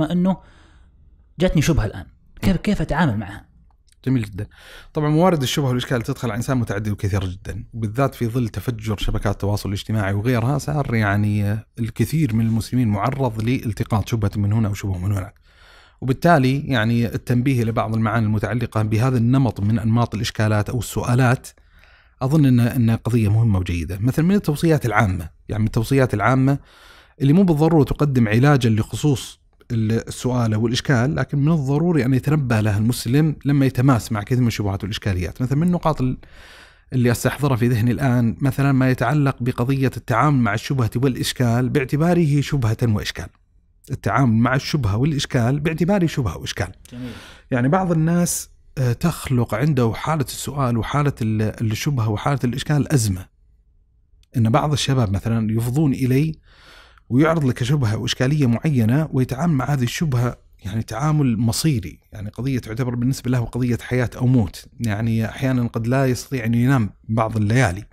انه جاتني شبهة الآن كيف كيف أتعامل معها؟ جميل جدا. طبعا موارد الشبهة والإشكال تدخل على انسان متعدد وكثير جدا، وبالذات في ظل تفجر شبكات التواصل الاجتماعي وغيرها صار يعني الكثير من المسلمين معرض لالتقاط شبهة من هنا وشبهة من هناك. وبالتالي يعني التنبيه لبعض المعاني المتعلقة بهذا النمط من أنماط الإشكالات أو السؤالات أظن ان إن قضية مهمة وجيدة، مثلا من التوصيات العامة، يعني من التوصيات العامة اللي مو بالضرورة تقدم علاجا لخصوص السؤال أو الإشكال، لكن من الضروري أن يتنبه له المسلم لما يتماس مع كثير من الشبهات والاشكاليات، مثلا من النقاط اللي أستحضرها في ذهني الآن مثلا ما يتعلق بقضية التعامل مع الشبهة والإشكال باعتباره شبهة وإشكال. التعامل مع الشبهة والإشكال باعتباره شبهة وإشكال. جميل. يعني بعض الناس آه، تخلق عنده حالة السؤال وحالة الشبهة وحالة الإشكال أزمة. إن بعض الشباب مثلا يفضون إلي ويعرض لك شبهة وإشكالية معينة ويتعامل مع هذه الشبهة يعني تعامل مصيري، يعني قضية تعتبر بالنسبة له قضية حياة أو موت، يعني أحيانا قد لا يستطيع أن ينام بعض الليالي.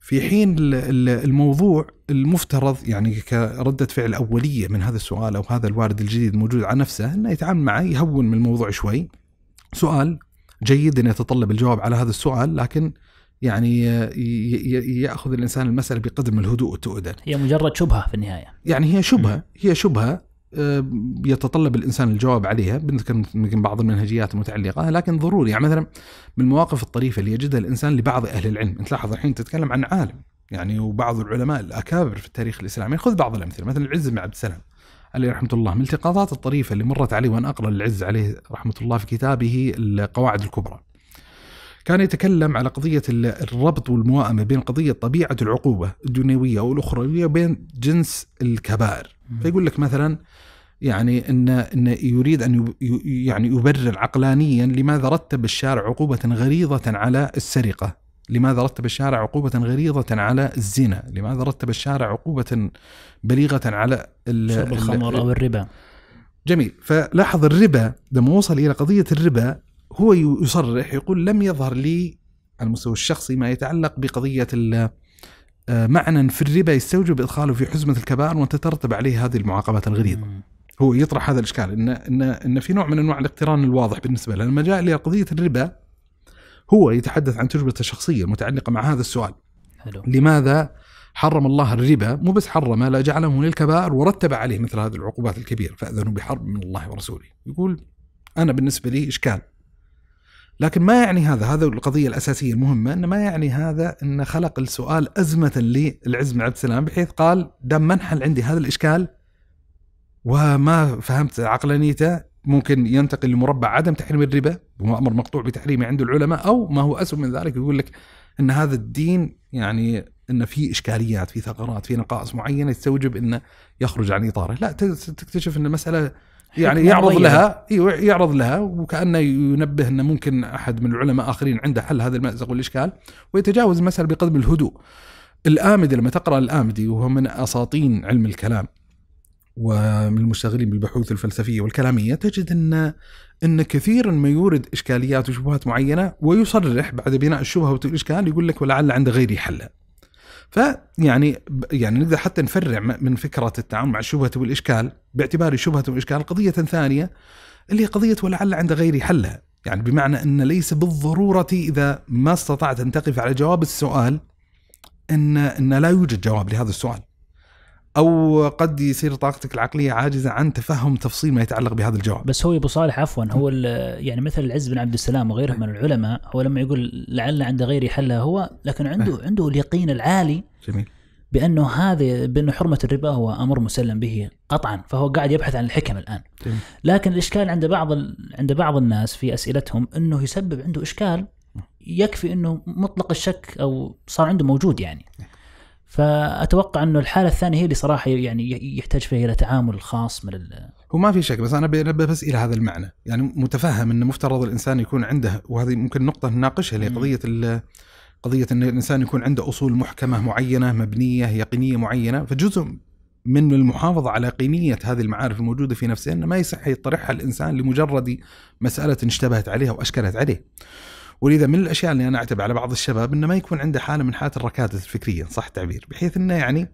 في حين الموضوع المفترض يعني كردة فعل أولية من هذا السؤال أو هذا الوارد الجديد الموجود على نفسه أنه يتعامل معه يهون من الموضوع شوي سؤال جيد أن يتطلب الجواب على هذا السؤال لكن يعني يأخذ الإنسان المسألة بقدر من الهدوء والتؤده. هي مجرد شبهة في النهاية. يعني هي شبهة هي شبهة آه، يتطلب الإنسان الجواب عليها بنذكر يمكن بعض المنهجيات المتعلقة لكن ضروري يعني مثلا من المواقف الطريفة اللي يجدها الإنسان لبعض أهل العلم، أنت لاحظ الحين تتكلم عن عالم يعني وبعض العلماء الأكابر في التاريخ الإسلامي خذ بعض الأمثلة مثلا العز بن عبد السلام عليه رحمة الله من التقاطات الطريفة اللي مرت علي وأنا أقرأ العز عليه رحمة الله في كتابه القواعد الكبرى. كان يتكلم على قضية الربط والموائمة بين قضية طبيعة العقوبة الدنيوية أو الأخروية وبين جنس الكبائر فيقول لك مثلا يعني ان إن يريد أن يعني يبرر عقلانيا لماذا رتب الشارع عقوبة غليظه على السرقة؟ لماذا رتب الشارع عقوبة غليظة على الزنا؟ لماذا رتب الشارع عقوبة بليغة على شرب الخمر أو الربا. جميل. فلاحظ الربا لما وصل إلى قضية الربا هو يصرح يقول لم يظهر لي على المستوى الشخصي ما يتعلق بقضية آه، معنى في الربا يستوجب إدخاله في حزمة الكبائر وتترتب عليه هذه المعاقبات الغليظة هو يطرح هذا الإشكال إن, إن, إن في نوع من أنواع الاقتران الواضح بالنسبة له. لما جاء إلى قضية الربا هو يتحدث عن تجربته الشخصية المتعلقة مع هذا السؤال. حلو. لماذا حرم الله الربا؟ مو بس حرمه لا جعله للكبائر ورتب عليه مثل هذه العقوبات الكبيرة. فأذنوا بحرب من الله ورسوله. يقول أنا بالنسبة لي إشكال. لكن ما يعني هذا؟ هذا القضية الأساسية المهمة أن ما يعني هذا أن خلق السؤال أزمة للعز بن عبد السلام بحيث قال دام منحل عندي هذا الإشكال وما فهمت عقلانيته ممكن ينتقل لمربع عدم تحريم الربا وهو أمر مقطوع بتحريمه عند العلماء أو ما هو اسوء من ذلك يقول لك إن هذا الدين يعني إن في إشكاليات في ثغرات في نقائص معينة تستوجب إنه يخرج عن إطاره، لا تكتشف إن المسألة يعني يعرض لها إيوه يعرض لها وكأنه ينبه ان ممكن أحد من العلماء آخرين عنده حل هذا المأزق والإشكال ويتجاوز المساله بقدر الهدوء. الآمدي لما تقرأ الآمدي وهو من أساطين علم الكلام ومن المشتغلين بالبحوث الفلسفية والكلامية تجد أن أن كثيرا ما يورد إشكاليات وشبهات معينة ويصرح بعد بناء الشبهة والإشكال يقول لك ولعل عند غيري حلا. فيعني يعني نقدر حتى نفرع من فكرة التعامل مع الشبهه والاشكال باعتبار الشبهه والاشكال قضية ثانية اللي هي قضية ولعل عند غيري حلها، يعني بمعنى أن ليس بالضرورة إذا ما استطعت أن تقف على جواب السؤال ان أن لا يوجد جواب لهذا السؤال. أو قد يصير طاقتك العقلية عاجزة عن تفهم تفصيل ما يتعلق بهذا الجواب. بس هو أبو صالح عفوا هو يعني مثل العز بن عبد السلام وغيره من العلماء هو لما يقول لعل عند غيري حلها هو لكن عنده أه. عنده اليقين العالي جميل بأنه هذا بأنه حرمة الربا هو أمر مسلم به قطعا فهو قاعد يبحث عن الحكم الآن. جميل. لكن الإشكال عند بعض عند بعض الناس في أسئلتهم إنه يسبب عنده إشكال يكفي إنه مطلق الشك أو صار عنده موجود يعني. فأتوقع إنه الحالة الثانية هي اللي صراحة يعني يحتاج فيها إلى تعامل خاص من هو ما في شك بس أنا بنبه بس إلى هذا المعنى يعني متفهم انه مفترض الإنسان يكون عنده وهذه ممكن نقطة نناقشها اللي قضية قضية إن الإنسان يكون عنده أصول محكمة معينة مبنية يقينية معينة فجزء من المحافظة على قيمية هذه المعارف الموجودة في نفسه إنه ما يصح يطرحها الإنسان لمجرد مسألة اشتبهت عليها وأشكلت عليه. ولذا من الأشياء اللي أنا اعتب على بعض الشباب إنه ما يكون عنده حالة من حالات الركادة الفكرية صح التعبير بحيث إنه يعني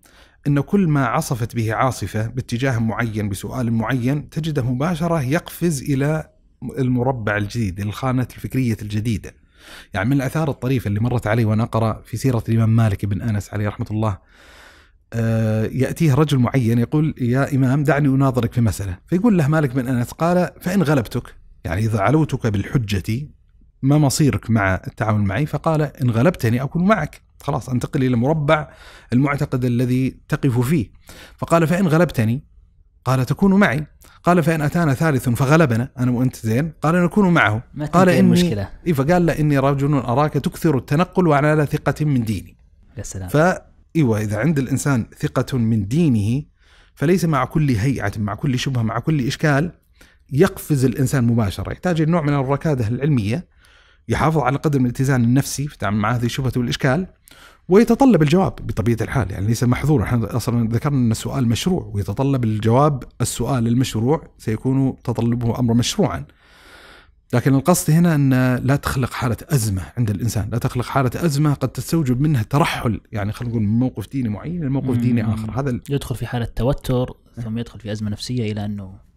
أن كل ما عصفت به عاصفة باتجاه معين بسؤال معين تجده مباشرة يقفز إلى المربع الجديد الخانة الفكرية الجديدة. يعني من الآثار الطريفة اللي مرت علي وأنا أقرأ في سيرة الإمام مالك بن أنس عليه رحمة الله آه، يأتيه رجل معين يقول يا إمام دعني أناظرك في مسألة. فيقول له مالك بن أنس قال فإن غلبتك يعني إذا علوتك بالحجة ما مصيرك مع التعامل معي فقال إن غلبتني أكون معك. خلاص أنتقل إلى مربع المعتقد الذي تقف فيه. فقال فإن غلبتني؟ قال تكون معي. قال فإن أتانا ثالث فغلبنا أنا وأنت زين. قال نكون معه. ما قال إني المشكلة. إيه فقال له إني رجل أراك تكثر التنقل وأنا على ثقة من ديني. يا سلام. فايوه إذا عند الإنسان ثقة من دينه فليس مع كل هيئة مع كل شبهة مع كل إشكال يقفز الإنسان مباشرة. يحتاج نوع من الركادة العلمية يحافظ على قدر من الاتزان النفسي في التعامل مع هذه الشبهة والإشكال ويتطلب الجواب بطبيعة الحال. يعني ليس محظورا إحنا أصلا ذكرنا أن السؤال مشروع. ويتطلب الجواب السؤال المشروع سيكون تطلبه امرا مشروعا. لكن القصد هنا أن لا تخلق حالة أزمة عند الإنسان، لا تخلق حالة أزمة قد تستوجب منها ترحل. يعني خلينا نقول من موقف ديني معين لموقف ديني. آخر، هذا ال- يدخل في حالة توتر ثم يدخل في أزمة نفسية إلى أنه